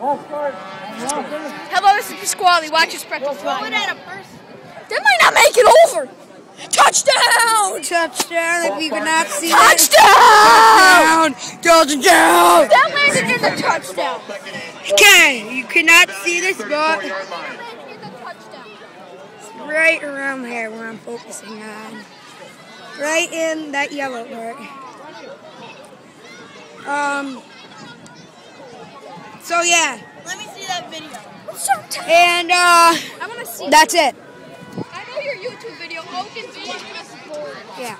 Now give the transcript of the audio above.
Hello, this is Pasquale. Watch your spectacles. Throw it at a person. They might not make it over. Touchdown! Touchdown if you cannot see Touchdown! it. Touchdown! That landed in the touchdown. Okay, you cannot see this, but Landed in the touchdown. right around here where I'm focusing on. Right in that yellow part. Um. So yeah. Let me see that video. And uh, I wanna see that's it. I know your YouTube video. Oaken's much more. Yeah.